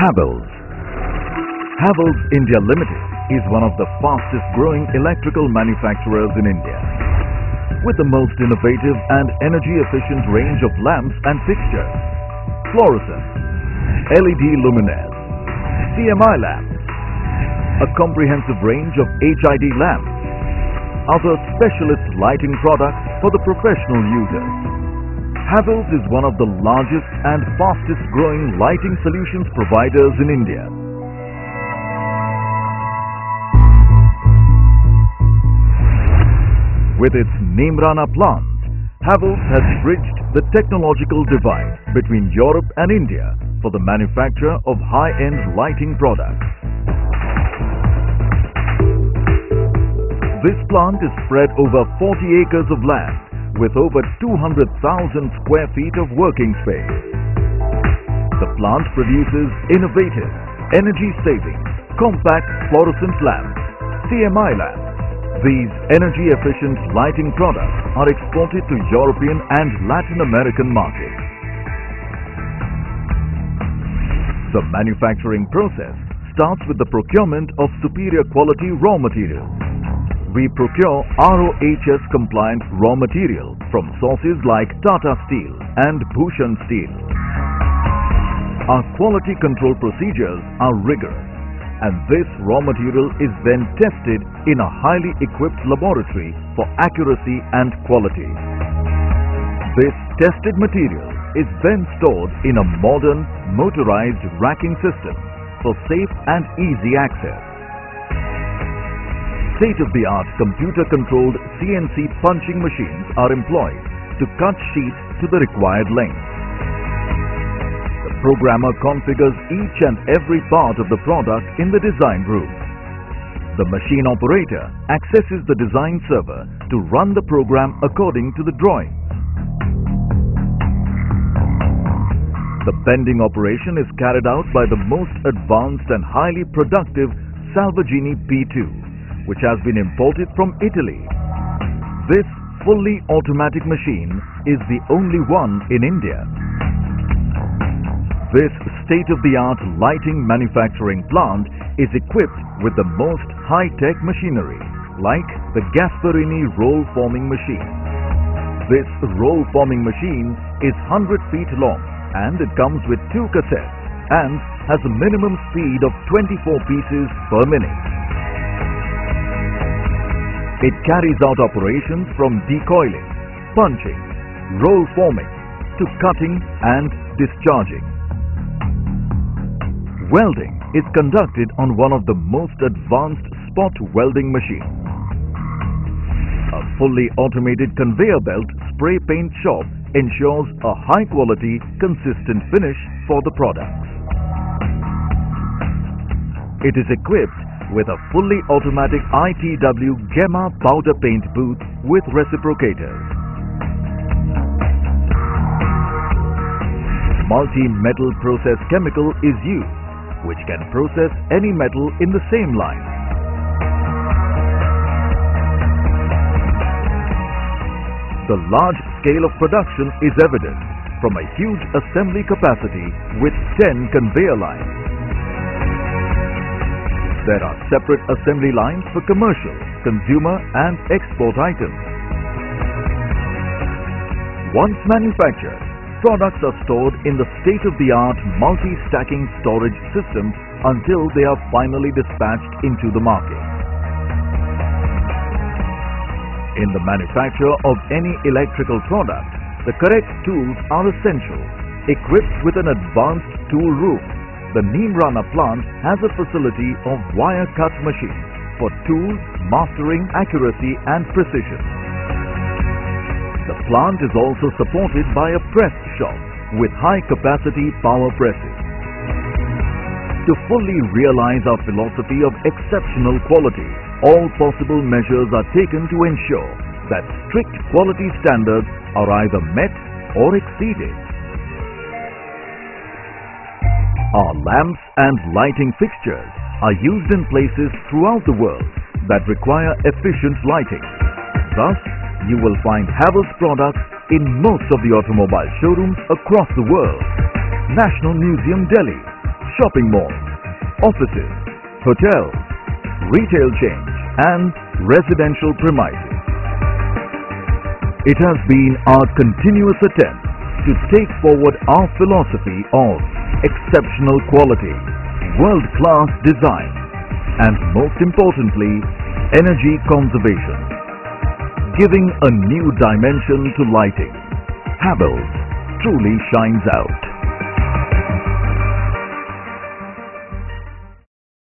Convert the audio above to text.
Havells Havells India Limited is one of the fastest growing electrical manufacturers in India. With the most innovative and energy efficient range of lamps and fixtures, fluorescent, LED luminaires, CMI lamps, a comprehensive range of HID lamps, other specialist lighting products for the professional users. Havells is one of the largest and fastest growing lighting solutions providers in India. With its Neemrana plant, Havells has bridged the technological divide between Europe and India for the manufacture of high-end lighting products. This plant is spread over 40 acres of land with over 200,000 square feet of working space. The plant produces innovative, energy-saving, compact fluorescent lamps, CMI lamps. These energy-efficient lighting products are exported to European and Latin American markets. The manufacturing process starts with the procurement of superior quality raw materials. We procure ROHS compliant raw material from sources like Tata Steel and Bhushan Steel. Our quality control procedures are rigorous and this raw material is then tested in a highly equipped laboratory for accuracy and quality. This tested material is then stored in a modern motorized racking system for safe and easy access. State-of-the-art computer-controlled CNC punching machines are employed to cut sheets to the required length. The programmer configures each and every part of the product in the design room. The machine operator accesses the design server to run the program according to the drawing. The bending operation is carried out by the most advanced and highly productive Salvagnini P2, which has been imported from Italy. This fully automatic machine is the only one in India. This state-of-the-art lighting manufacturing plant is equipped with the most high-tech machinery like the Gasparini roll forming machine. This roll forming machine is 100 feet long and it comes with two cassettes and has a minimum speed of 24 pieces per minute. It carries out operations from decoiling, punching, roll forming to cutting and discharging. Welding is conducted on one of the most advanced spot welding machines. A fully automated conveyor belt spray paint shop ensures a high quality, consistent finish for the products. It is equipped with a fully automatic ITW Gema powder paint booth with reciprocators. Multi-metal process chemical is used which can process any metal in the same line. The large scale of production is evident from a huge assembly capacity with 10 conveyor lines. There are separate assembly lines for commercial, consumer and export items. Once manufactured, products are stored in the state-of-the-art multi-stacking storage system until they are finally dispatched into the market. In the manufacture of any electrical product, the correct tools are essential. Equipped with an advanced tool room, the Neemrana plant has a facility of wire cut machines for tools mastering accuracy and precision. The plant is also supported by a press shop with high capacity power presses. To fully realize our philosophy of exceptional quality, all possible measures are taken to ensure that strict quality standards are either met or exceeded. Our lamps and lighting fixtures are used in places throughout the world that require efficient lighting. Thus, you will find Havells products in most of the automobile showrooms across the world. National Museum Delhi, shopping malls, offices, hotels, retail chains and residential premises. It has been our continuous attempt to take forward our philosophy of exceptional quality, world-class design and most importantly, energy conservation. Giving a new dimension to lighting, Havells truly shines out.